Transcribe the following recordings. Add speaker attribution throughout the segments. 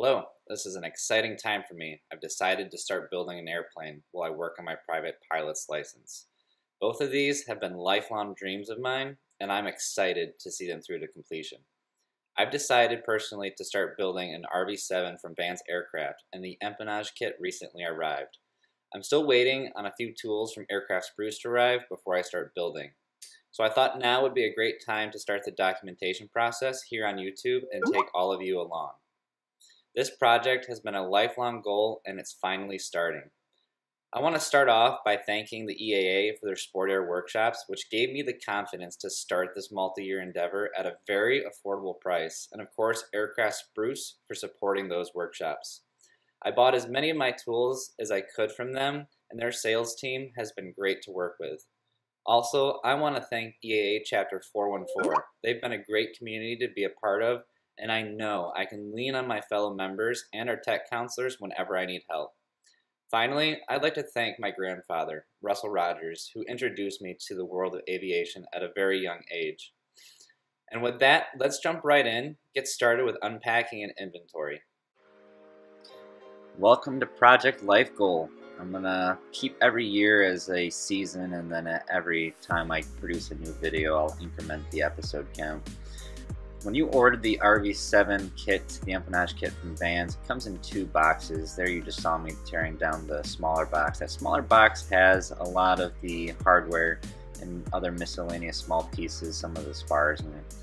Speaker 1: Hello, this is an exciting time for me. I've decided to start building an airplane while I work on my private pilot's license. Both of these have been lifelong dreams of mine, and I'm excited to see them through to completion. I've decided personally to start building an RV-7 from Van's Aircraft, and the empennage kit recently arrived. I'm still waiting on a few tools from Aircraft Spruce to arrive before I start building. So I thought now would be a great time to start the documentation process here on YouTube and take all of you along. This project has been a lifelong goal and it's finally starting. I want to start off by thanking the EAA for their Sport Air workshops, which gave me the confidence to start this multi-year endeavor at a very affordable price, and of course Aircraft Spruce for supporting those workshops. I bought as many of my tools as I could from them, and their sales team has been great to work with. Also, I want to thank EAA Chapter 414. They've been a great community to be a part of, and I know I can lean on my fellow members and our tech counselors whenever I need help. Finally, I'd like to thank my grandfather, Russell Rogers, who introduced me to the world of aviation at a very young age. And with that, let's jump right in, get started with unpacking and inventory. Welcome to Project Life Goal. I'm gonna keep every year as a season and then every time I produce a new video I'll increment the episode count. When you order the RV7 kit, the empennage kit from Van's, it comes in two boxes. There you just saw me tearing down the smaller box. That smaller box has a lot of the hardware and other miscellaneous small pieces, some of the spars in it.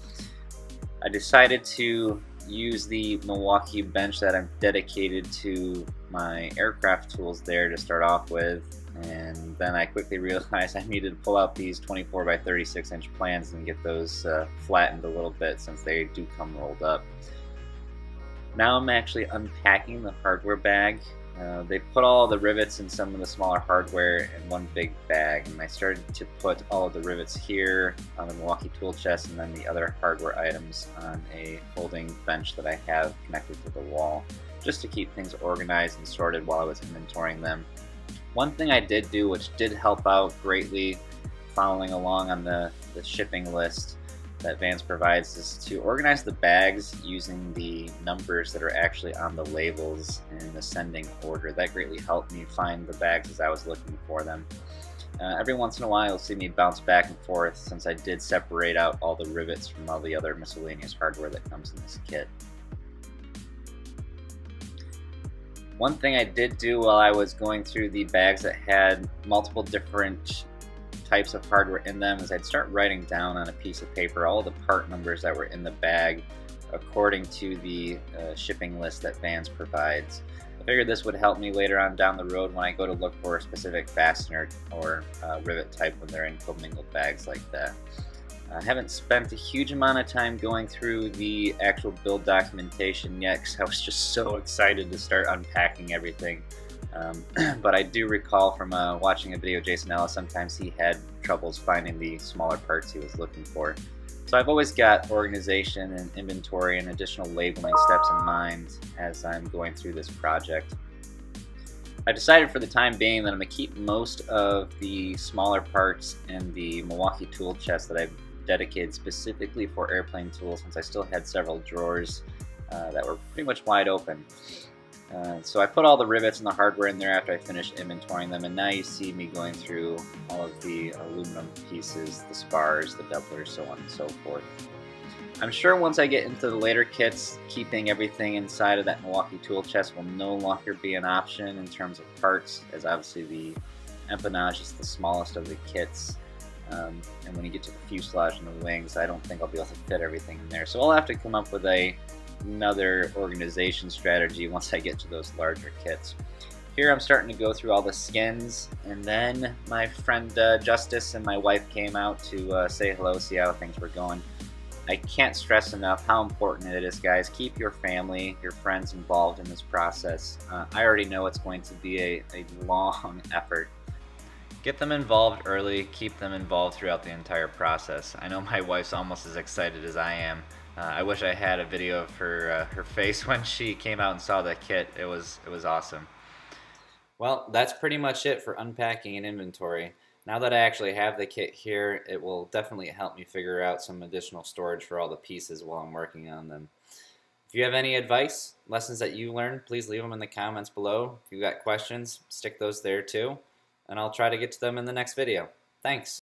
Speaker 1: I decided to use the Milwaukee bench that I'm dedicated to my aircraft tools there to start off with and then I quickly realized I needed to pull out these 24 by 36 inch plans and get those uh, flattened a little bit since they do come rolled up. Now I'm actually unpacking the hardware bag. Uh, they put all the rivets and some of the smaller hardware in one big bag and I started to put all of the rivets here on the Milwaukee tool chest and then the other hardware items on a folding bench that I have connected to the wall just to keep things organized and sorted while I was inventorying them. One thing I did do, which did help out greatly following along on the, the shipping list that Van's provides, is to organize the bags using the numbers that are actually on the labels in ascending order. That greatly helped me find the bags as I was looking for them. Uh, every once in a while you'll see me bounce back and forth since I did separate out all the rivets from all the other miscellaneous hardware that comes in this kit. One thing I did do while I was going through the bags that had multiple different types of hardware in them is I'd start writing down on a piece of paper all the part numbers that were in the bag according to the uh, shipping list that Van's provides. I figured this would help me later on down the road when I go to look for a specific fastener or uh, rivet type when they're in commingled bags like that. I haven't spent a huge amount of time going through the actual build documentation yet because I was just so excited to start unpacking everything. Um, but I do recall from uh, watching a video of Jason Ellis, sometimes he had troubles finding the smaller parts he was looking for. So I've always got organization and inventory and additional labeling steps in mind as I'm going through this project. I decided for the time being that I'm going to keep most of the smaller parts in the Milwaukee tool chest that I've dedicated specifically for airplane tools since I still had several drawers uh, that were pretty much wide open. Uh, so I put all the rivets and the hardware in there after I finished inventorying them and now you see me going through all of the aluminum pieces, the spars, the doublers, so on and so forth. I'm sure once I get into the later kits, keeping everything inside of that Milwaukee tool chest will no longer be an option in terms of parts, as obviously the empennage is the smallest of the kits. Um, and when you get to the fuselage and the wings, I don't think I'll be able to fit everything in there. So I'll have to come up with a another organization strategy once I get to those larger kits. Here I'm starting to go through all the skins, and then my friend uh, Justice and my wife came out to uh, say hello, see how things were going. I can't stress enough how important it is, guys. Keep your family, your friends involved in this process. Uh, I already know it's going to be a, a long effort Get them involved early, keep them involved throughout the entire process. I know my wife's almost as excited as I am. Uh, I wish I had a video of her uh, her face when she came out and saw the kit. It was it was awesome. Well, that's pretty much it for unpacking and inventory. Now that I actually have the kit here, it will definitely help me figure out some additional storage for all the pieces while I'm working on them. If you have any advice, lessons that you learned, please leave them in the comments below. If you've got questions, stick those there too, and I'll try to get to them in the next video. Thanks.